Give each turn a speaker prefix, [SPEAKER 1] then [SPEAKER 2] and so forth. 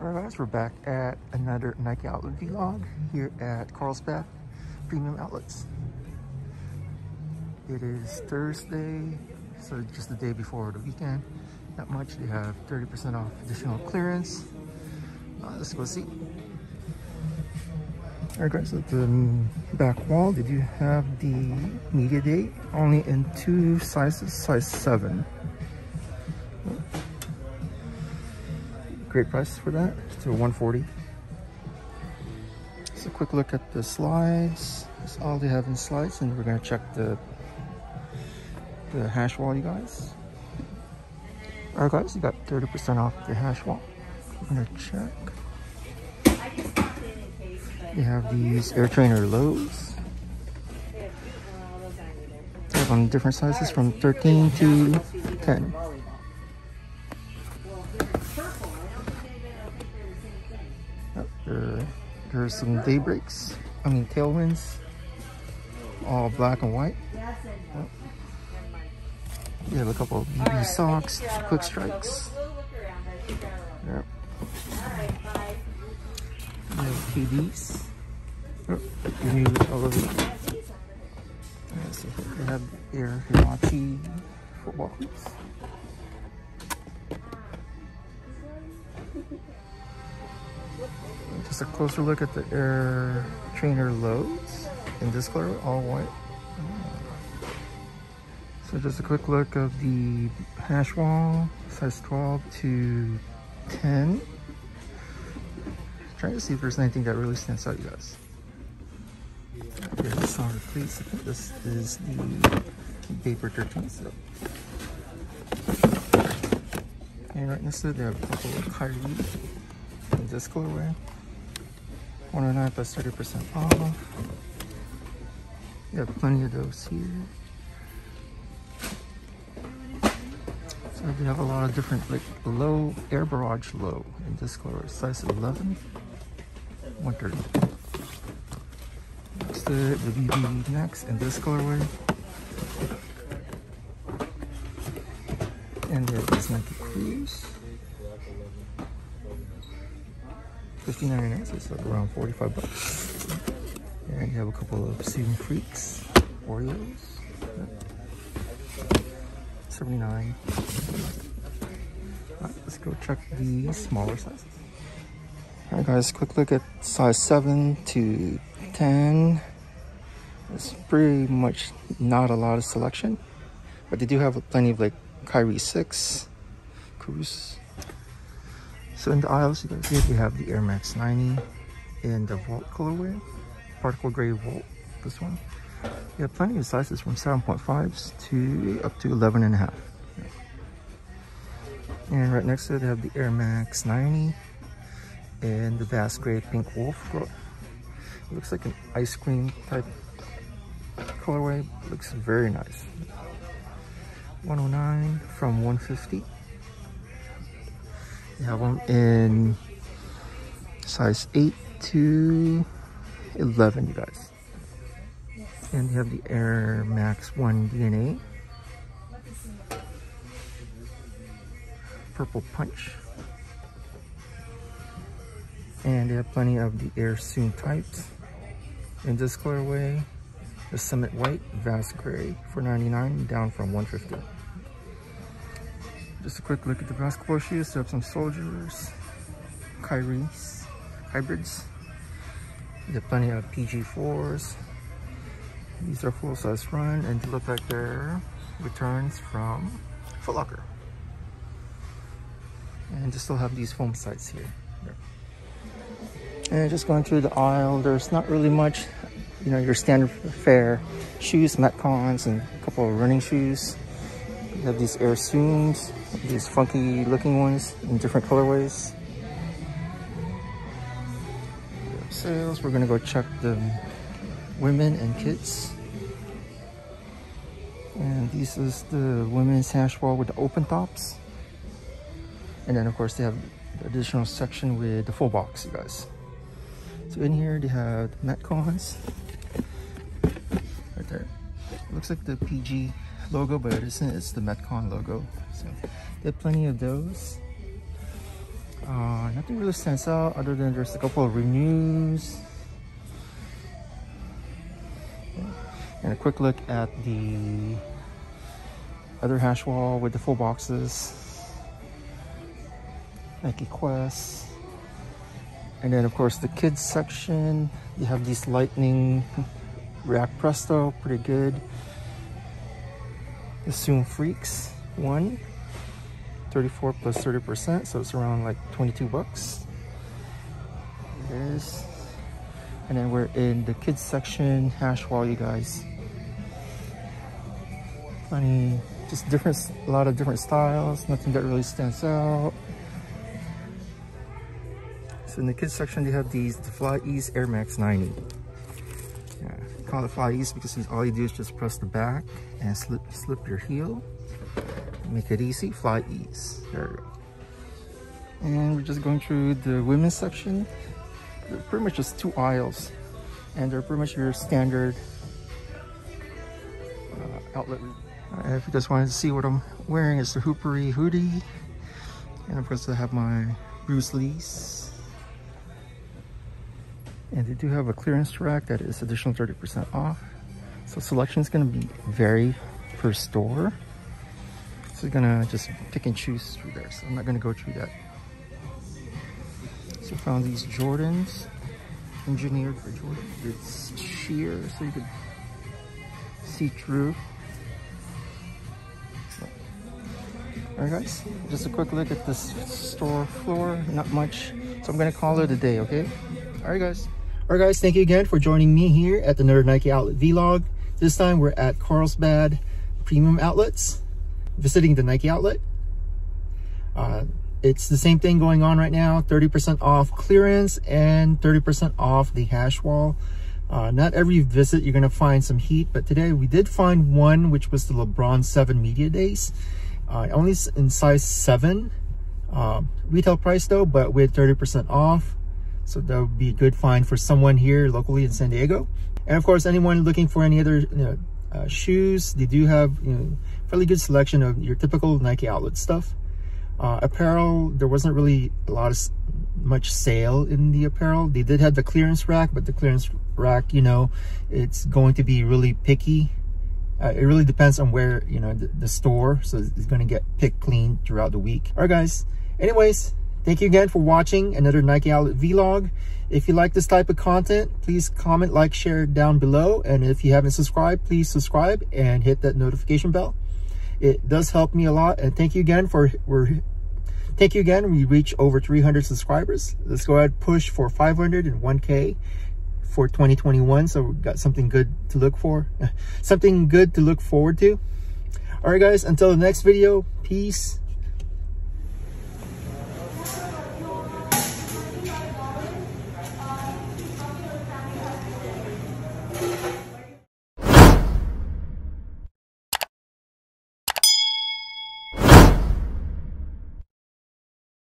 [SPEAKER 1] Alright guys, we're back at another Nike Outlet vlog here at Carlsbad Premium Outlets. It is Thursday, so just the day before the weekend. Not much, they have 30% off additional clearance. Uh, let's go see. Alright guys, at the back wall, did you have the media day? Only in two sizes, size 7. Great price for that, to 140 Just a quick look at the slides. That's all they have in slides, and we're gonna check the the hash wall, you guys. Alright guys, you got 30% off the hash wall. I'm gonna check. You have these Air Trainer lows. They have on different sizes from 13 to 10. There's some daybreaks, I mean tailwinds, all black and white. Oh. You have a couple of BB socks, quick strikes. Yep. You have KDs. Oh, the new elevator. Let's see, they have Himachi football hoops. A closer look at the Air Trainer Lows in this color, all white. Ah. So just a quick look of the hash wall, size 12 to 10. Trying to see if there's anything that really stands out, you guys. This on please. This is the Vapor 13. So. And right next to it, they have a couple of Kyrie in this colorway. 109 plus 30% off. You have plenty of those here. So we have a lot of different like low air barrage low in this color, size 11, 130. Next to it, the BB Max in this colorway. And there is Nike Cruise. 59 so it's like around 45 bucks. And you have a couple of Season Freaks, Oreos. 79. Right, let's go check the smaller sizes. Alright guys, quick look at size 7 to 10. It's pretty much not a lot of selection, but they do have plenty of like Kyrie 6, Cruise, so in the aisles, you guys see we have the Air Max 90 in the Vault colorway, particle gray Vault, this one. You have plenty of sizes from 7.5s to up to 11 and a half. And right next to it, they have the Air Max 90 and the Vast Gray Pink Wolf. It looks like an ice cream type colorway. Looks very nice. 109 from 150. You have them in size 8 to 11, you guys. And they have the Air Max 1 DNA. Purple Punch. And they have plenty of the Air Zoom types. In this colorway, the Summit White, Vast Gray for 99 down from 150 just a quick look at the basketball shoes. They have some soldiers, Kyrie's, hybrids. Have plenty of PG4s. These are full size run and they look like they're returns from Foot Locker. And they still have these foam sides here. And just going through the aisle, there's not really much, you know, your standard fare shoes, Metcons, and a couple of running shoes. You have these Air Zooms, these funky looking ones in different colorways. Sales, we're gonna go check the women and kids. And this is the women's hash wall with the open tops. And then of course they have the additional section with the full box, you guys. So in here they have the Metcons. Right there. It looks like the PG logo, but it isn't. It's the Metcon logo. So have plenty of those. Uh, nothing really stands out other than there's a couple of renews. And a quick look at the other hash wall with the full boxes. Nike Quest. And then of course the kids section, you have these lightning React Presto, pretty good. The Zoom Freaks one, 34 plus 30%, so it's around like 22 bucks. There it is. And then we're in the kids section, hash wall, you guys. Funny, just different, a lot of different styles, nothing that really stands out. So in the kids section, they have these, the Fly Ease Air Max 90. Yeah, call it Fly Ease because all you do is just press the back and slip, slip your heel. Make it easy, Fly Ease. There we go. And we're just going through the women's section. They're pretty much just two aisles. And they're pretty much your standard uh, outlet. Uh, if you guys wanted to see what I'm wearing, it's the Hoopery hoodie. And of course I have my Bruce Lee's and they do have a clearance rack that is additional 30% off. So selection is going to be vary per store. So you're gonna just pick and choose through there. So I'm not gonna go through that. So I found these Jordans, engineered for Jordan. It's sheer, so you could see through. Alright guys, just a quick look at this store floor, not much. So I'm gonna call it a day, okay? Alright guys. Alright guys, thank you again for joining me here at the Nerd Nike Outlet Vlog. This time we're at Carlsbad Premium Outlets, visiting the Nike outlet. Uh, it's the same thing going on right now, 30% off clearance and 30% off the hash wall. Uh, not every visit you're gonna find some heat, but today we did find one, which was the LeBron 7 Media Days. Uh, only in size 7, uh, retail price though, but with 30% off. So that would be a good find for someone here locally in San Diego. And of course, anyone looking for any other you know, uh, shoes, they do have you know, fairly good selection of your typical Nike outlet stuff. Uh, apparel, there wasn't really a lot of much sale in the apparel. They did have the clearance rack, but the clearance rack, you know, it's going to be really picky. Uh, it really depends on where, you know, the, the store. So it's going to get picked clean throughout the week. All right, guys. Anyways, Thank you again for watching another Nike Outlet Vlog. If you like this type of content, please comment, like, share down below. And if you haven't subscribed, please subscribe and hit that notification bell. It does help me a lot. And thank you again for, we're, thank you again. We reach over 300 subscribers. Let's go ahead push for 500 and 1K for 2021. So we've got something good to look for, something good to look forward to. All right, guys, until the next video, peace